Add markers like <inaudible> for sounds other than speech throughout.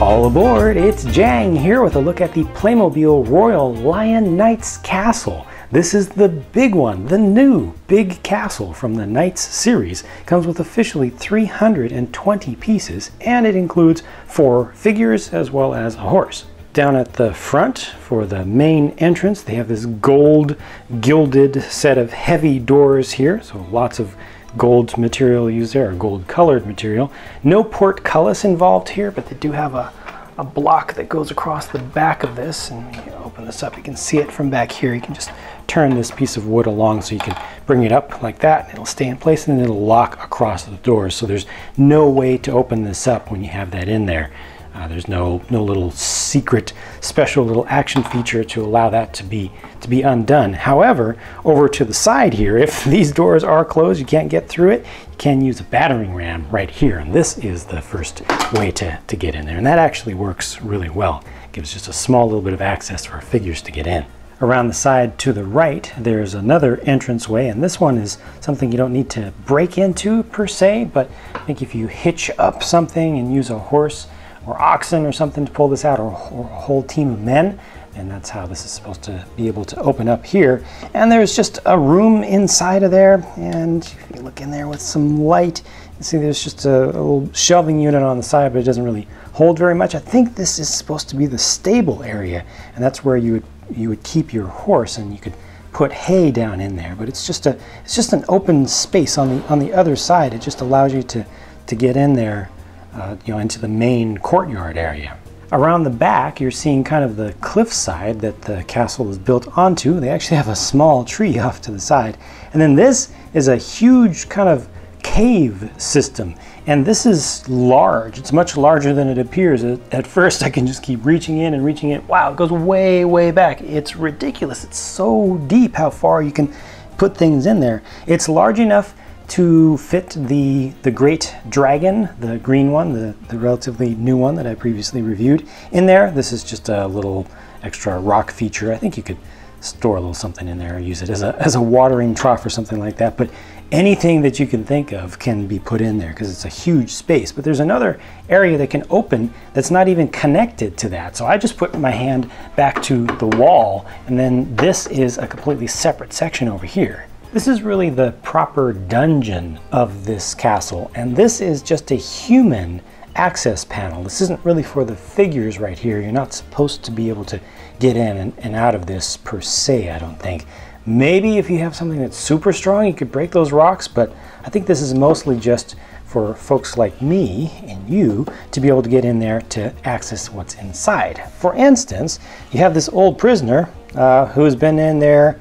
All aboard, it's Jang here with a look at the Playmobil Royal Lion Knights Castle. This is the big one, the new big castle from the Knights series. Comes with officially 320 pieces and it includes four figures as well as a horse. Down at the front for the main entrance, they have this gold gilded set of heavy doors here, so lots of gold material used there, or gold colored material. No portcullis involved here, but they do have a, a block that goes across the back of this. And you open this up, you can see it from back here. You can just turn this piece of wood along so you can bring it up like that and it'll stay in place and it'll lock across the doors. So there's no way to open this up when you have that in there. Uh, there's no no little secret special little action feature to allow that to be to be undone. However, over to the side here, if <laughs> these doors are closed, you can't get through it, you can use a battering ram right here. And this is the first way to, to get in there. And that actually works really well. It gives just a small little bit of access for figures to get in. Around the side to the right, there's another entranceway, and this one is something you don't need to break into per se, but I think if you hitch up something and use a horse, or oxen or something to pull this out, or, or, a whole team of men. And that's how this is supposed to be able to open up here. And there's just a room inside of there. And if you look in there with some light, you see there's just a, a little shelving unit on the side, but it doesn't really hold very much. I think this is supposed to be the stable area. And that's where you would, you would keep your horse and you could put hay down in there. But it's just a, it's just an open space on the, on the other side. It just allows you to, to get in there uh, you know, into the main courtyard area. Around the back, you're seeing kind of the cliffside that the castle is built onto. They actually have a small tree <laughs> off to the side. And then this is a huge kind of cave system. And this is large. It's much larger than it appears. At first, I can just keep reaching in and reaching in. Wow, it goes way, way back. It's ridiculous. It's so deep how far you can put things in there. It's large enough to fit the, the Great Dragon, the green one, the, the relatively new one that I previously reviewed in there. This is just a little extra rock feature. I think you could store a little something in there, use it as a, as a watering trough or something like that. But anything that you can think of can be put in there because it's a huge space. But there's another area that can open that's not even connected to that. So I just put my hand back to the wall and then this is a completely separate section over here. This is really the proper dungeon of this castle, and this is just a human access panel. This isn't really for the figures right here. You're not supposed to be able to get in and, and out of this per se, I don't think. Maybe if you have something that's super strong, you could break those rocks, but I think this is mostly just for folks like me and you to be able to get in there to access what's inside. For instance, you have this old prisoner uh, who's been in there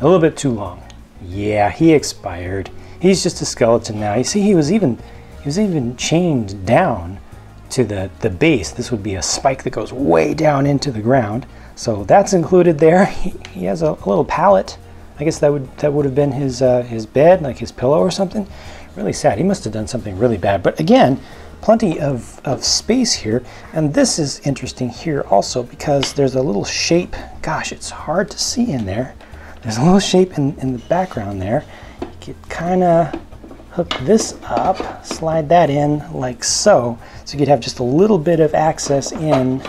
a little bit too long. Yeah, he expired. He's just a skeleton now. You see, he was even he was even chained down to the, the base. This would be a spike that goes way down into the ground. So that's included there. <laughs> He, he has a, a, little pallet. I guess that would that would have been his uh, his bed, like his pillow or something. Really sad. He must have done something really bad. But again, plenty of, of space here. And this is interesting here also because there's a little shape. Gosh, it's hard to see in there. There's a little shape in, in the background there. You could kind of hook this up, slide that in like so. So you could have just a little bit of access in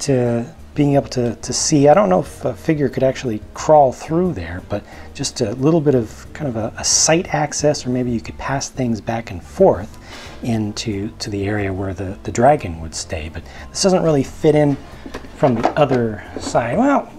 to being able to, to see. I don't know if a figure could actually crawl through there, but just a little bit of kind of a, a sight access, or maybe you could pass things back and forth into to the area where the, the dragon would stay. But this doesn't really fit in from the other side. Well,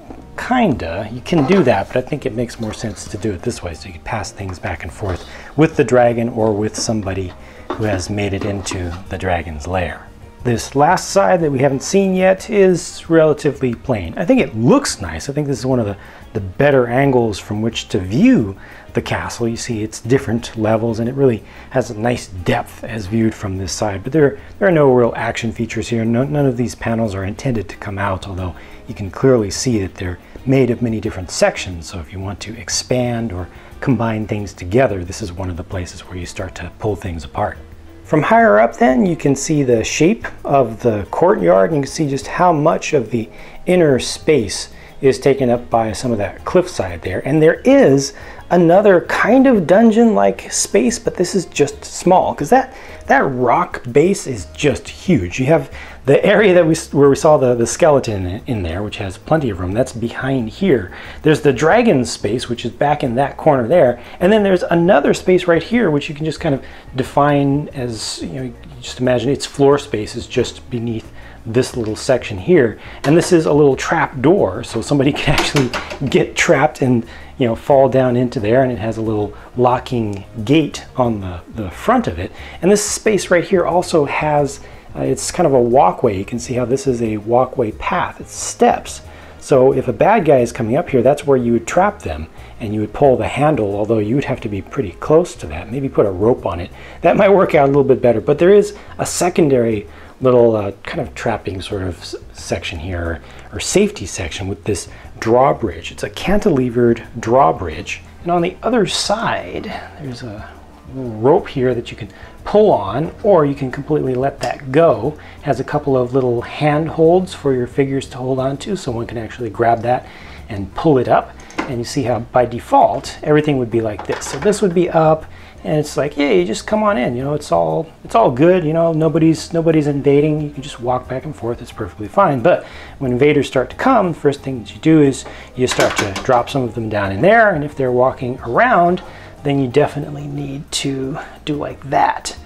Kinda. You can do that, but I think it makes more sense to do it this way so you can pass things back and forth with the dragon or with somebody who has made it into the dragon's lair. This last side that we haven't seen yet is relatively plain. I think it looks nice. I think this is one of the, the better angles from which to view the castle. You see it's different levels and it really has a nice depth as viewed from this side. But there, there are no real action features here. No, none of these panels are intended to come out, although you can clearly see that they're made of many different sections. So if you want to expand or combine things together, this is one of the places where you start to pull things apart. From higher up then, you can see the shape of the courtyard. And you can see just how much of the inner space is taken up by some of that cliffside there. And there is another kind of dungeon-like space, but this is just small because that that rock base is just huge. You have the area that we where we saw the, the skeleton in there, which has plenty of room, that's behind here. There's the dragon space, which is back in that corner there. And then there's another space right here, which you can just kind of define as, you know, just imagine its floor space is just beneath this little section here. And this is a little trap door, so somebody <laughs> can actually get trapped and you know fall down into there and it has a little locking gate on the, the front of it. And this space right here also has uh, it's kind of a walkway. You can see how this is a walkway path. It's steps. So if a bad guy is coming up here, that's where you would trap them and you would pull the handle, although you would have to be pretty close to that. Maybe put a rope on it. That might work out a little bit better, but there is a secondary little uh, kind of trapping sort of section here, or safety section with this drawbridge. It's a cantilevered drawbridge. And on the other side, there's a rope here that you can pull on, or you can completely let that go. It has a couple of little hand holds for your figures to hold on to, so one can actually grab that and pull it up. And you see how by default, everything would be like this. So this would be up, and it's like, yeah, you just come on in. You know, it's all it's all good. You know, nobody's nobody's invading. You can just walk back and forth. It's perfectly fine. But when invaders start to come, the first thing that you do is you start to drop some of them down in there, and if they're walking around, then you definitely need to do like that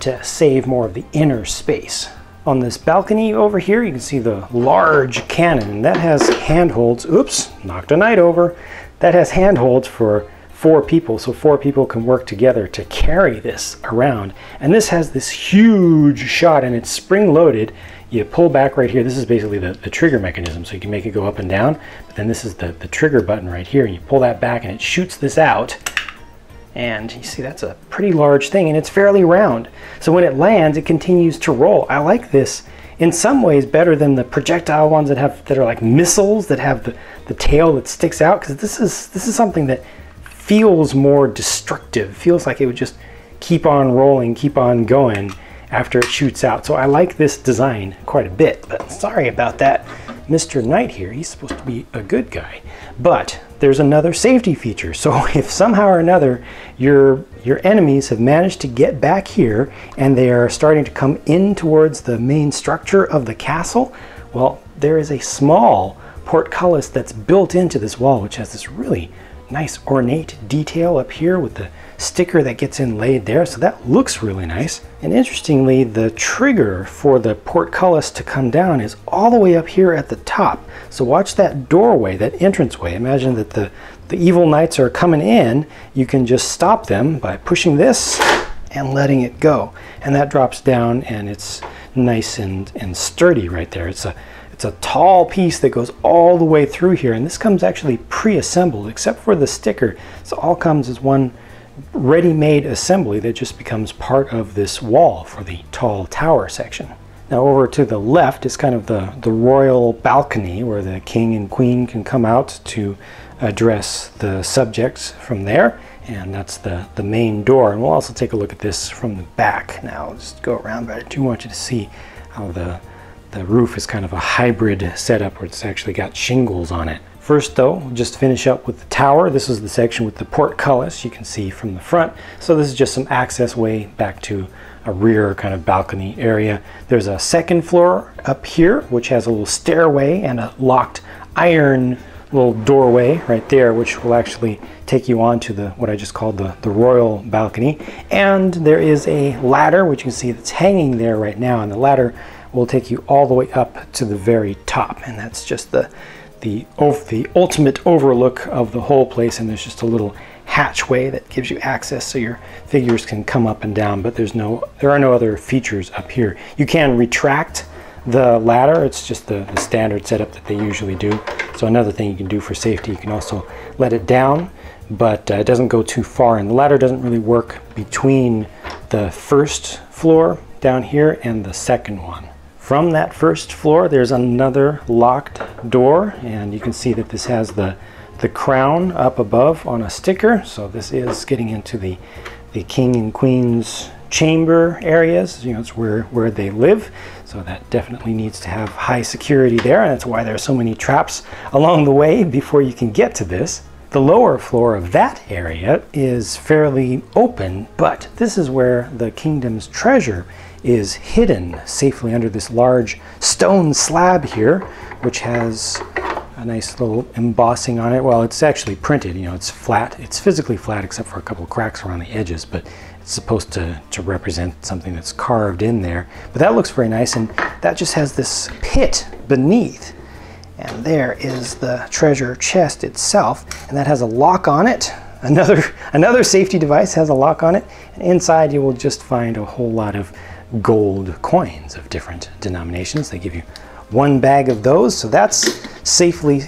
to save more of the inner space. On this balcony over here, you can see the large cannon. That has handholds. Oops, knocked a knight over. That has handholds for four people, so four people can work together to carry this around. And this has this huge shot, and it's spring-loaded. You pull back right here. This is basically the, the trigger mechanism, so you can make it go up and down. But then this is the, the trigger button right here, and you pull that back, and it shoots this out and you see that's a pretty large thing and it's fairly round. So when it lands, it continues to roll. I like this in some ways better than the projectile ones that have that are like missiles that have the, the tail that sticks out because this is this is something that feels more destructive. Feels like it would just keep on rolling, keep on going after it shoots out. So I like this design quite a bit, but sorry about that. Mr. Knight here, he's supposed to be a good guy. But there's another safety feature. So <laughs> if somehow or another your your enemies have managed to get back here and they are starting to come in towards the main structure of the castle, well, there is a small portcullis that's built into this wall, which has this really nice ornate detail up here with the sticker that gets inlaid there. So that looks really nice. And interestingly, the trigger for the portcullis to come down is all the way up here at the top. So watch that doorway, that entranceway. Imagine that the, the evil knights are coming in. You can just stop them by pushing this and letting it go. And that drops down and it's nice and, and sturdy right there. It's a it's a tall piece that goes all the way through here, and this comes actually pre-assembled, except for the sticker. So all comes as one ready-made assembly that just becomes part of this wall for the tall tower section. Now over to the left is kind of the, the royal balcony where the king and queen can come out to address the subjects from there. And that's the, the main door. And we'll also take a look at this from the back. Now, just go around, but I do want you to see how the, the roof is kind of a hybrid setup where it's actually got shingles on it. First though, just finish up with the tower. This is the section with the portcullis you can see from the front. So this is just some access way back to a rear kind of balcony area. There's a second floor up here, which has a little stairway and a locked iron little doorway right there, which will actually take you on to the what I just called the, the royal balcony. And there is a ladder, which you can see that's hanging there right now. And the ladder will take you all the way up to the very top. And that's just the the, the ultimate overlook of the whole place. And there's just a little hatchway that gives you access so your figures can come up and down. But there's no there are no other features up here. You can retract the ladder. It's just the, the standard setup that they usually do. So another thing you can do for safety you can also let it down. But uh, it doesn't go too far. And the ladder doesn't really work between the first floor down here and the second one from that first floor, there's another locked door, and you can see that this has the, the crown up above on a sticker. So this is getting into the, the king and queen's chamber areas. You know, it's where, where they live. So that definitely needs to have high security there, and that's why there are so many traps along the way before you can get to this. The lower floor of that area is fairly open, but this is where the kingdom's treasure is hidden safely under this large stone slab here, which has a nice little embossing on it. Well, it's actually printed, you know, it's flat. It's physically flat except for a couple cracks around the edges, but it's supposed to, to represent something that's carved in there. But that looks very nice, and that just has this pit beneath. And there is the treasure chest itself, and that has a lock on it. Another, <laughs> another safety device has a lock on it. And inside you will just find a whole lot of gold coins of different denominations. They give you one bag of those, so that's safely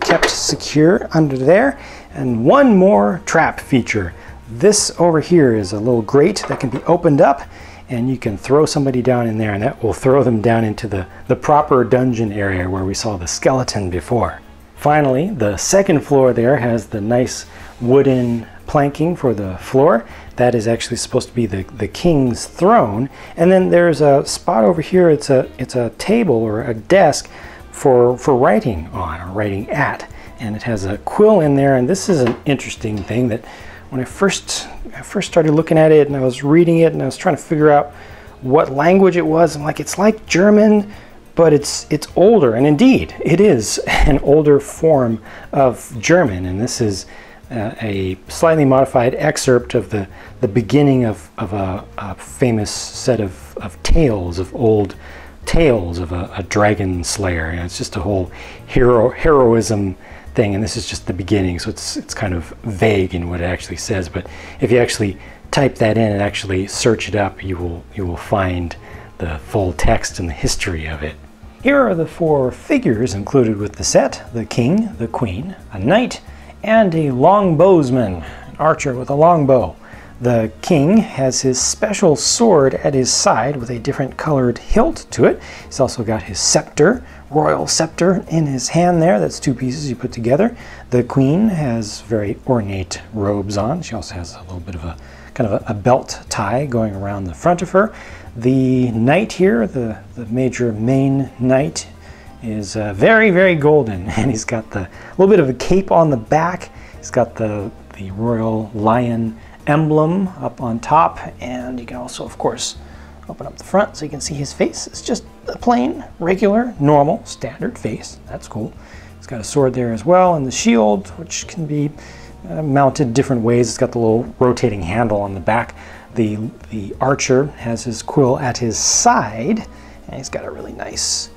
kept secure under there. And one more trap feature. This over here is a little grate that can be opened up and you can throw somebody down in there and that will throw them down into the, the proper dungeon area where we saw the skeleton before. Finally, the second floor there has the nice wooden planking for the floor. That is actually supposed to be the, the king's throne. And then there's a spot over here, it's a, it's a table or a desk for, for writing on or writing at. And it has a quill in there. And this is an interesting thing that when I first, I first started looking at it and I was reading it and I was trying to figure out what language it was, I'm like, it's like German, but it's it's older, and indeed, it is <laughs> an older form of German. And this is a slightly modified excerpt of the, the beginning of, of a, a famous set of, of tales, of old tales of a, a dragon slayer. You know, it's just a whole hero heroism thing, and this is just the beginning, so it's it's kind of vague in what it actually says. But if you actually type that in and actually search it up, you will you will find the full text and the history of it. Here are the four figures included with the set: the king, the queen, a knight, and a longbowsman, an archer with a longbow. The king has his special sword at his side with a different colored hilt to it. He's also got his scepter, royal scepter, in his hand there. That's two pieces you put together. The queen has very ornate robes on. She also has a little bit of a kind of a, a belt tie going around the front of her. The knight here, the, the major main knight, is uh, very, very golden. <laughs> And he's got the little bit of a cape on the back. He's got the, the royal lion emblem up on top. And you can also, of course, open up the front so you can see his face. It's just a plain, regular, normal, standard face. That's cool. He's got a sword there as well, and the shield, which can be uh, mounted different ways. It's got the little rotating handle on the back. The, the archer has his quill at his side, and he's got a really nice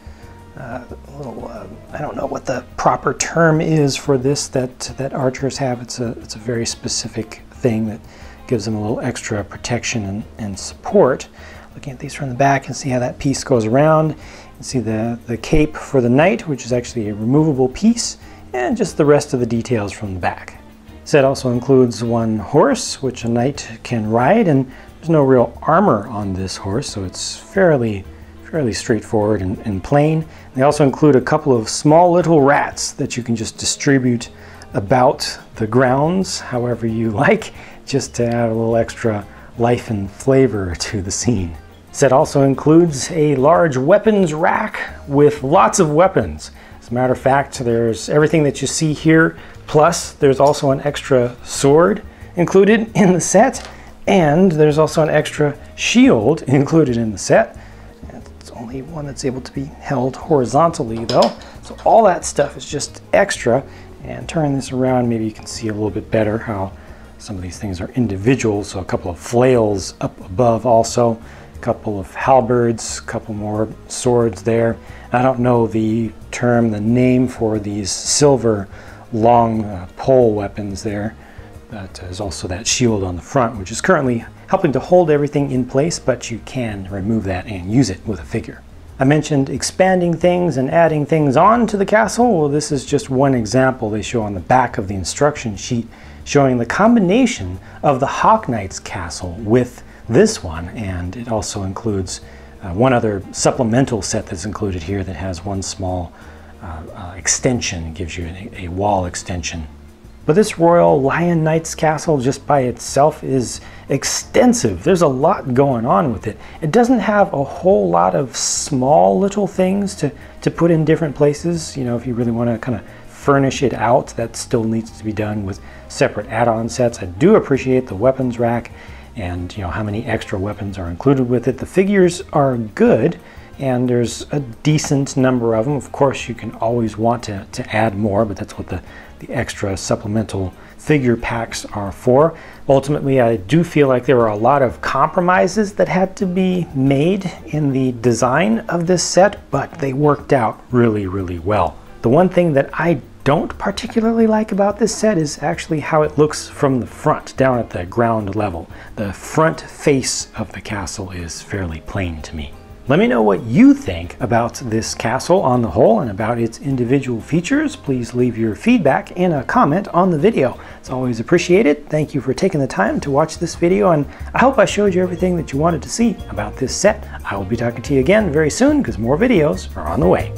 uh, little, uh, I don't know what the proper term is for this that, that archers have. It's a, it's a very specific thing that gives them a little extra protection and, and support. Looking at these from the back and see how that piece goes around. You see the, the cape for the knight, which is actually a removable piece, and just the rest of the details from the back. Set also includes one horse, which a knight can ride, and there's no real armor on this horse, so it's fairly fairly straightforward and, and plain. They also include a couple of small little rats that you can just distribute about the grounds however you <laughs> like, just to add a little extra life and flavor to the scene. The set also includes a large weapons rack with lots of weapons. As a matter of fact, there's everything that you see here, plus there's also an extra sword included in the set, and there's also an extra shield <laughs> included in the set only one that's able to be held horizontally though. So all that stuff is just extra. And turn this around, maybe you can see a little bit better how some of these things are individual. So a couple of flails up above also, a couple of halberds, a couple more swords there. I don't know the term, the name for these silver long uh, pole weapons there. But there's also that shield on the front, which is currently helping to hold everything in place, but you can remove that and use it with a figure. I mentioned expanding things and adding things on to the castle. Well, this is just one example they show on the back of the instruction sheet showing the combination of the Hawk Knight's castle with this one, and it also includes uh, one other supplemental set that's included here that has one small uh, uh, extension, gives you a, a wall extension but this Royal Lion Knight's castle just by itself is extensive. There's a lot going on with it. It doesn't have a whole lot of small little things to, to put in different places. You know, if you really want to kind of furnish it out. That still needs to be done with separate add-on sets. I do appreciate the weapons rack and you know how many extra weapons are included with it. The figures are good and there's a decent number of them. Of course, you can always want to, to add more, but that's what the, the extra supplemental figure packs are for. Ultimately, I do feel like there were a lot of compromises that had to be made in the design of this set, but they worked out really, really well. The one thing that I don't particularly like about this set is actually how it looks from the front, down at the ground level. The front face of the castle is fairly plain to me. Let me know what you think about this castle on the whole and about its individual features. Please leave your feedback in a comment on the video. It's always appreciated. Thank you for taking the time to watch this video and I hope I showed you everything that you wanted to see about this set. I will be talking to you again very soon because more videos are on the way.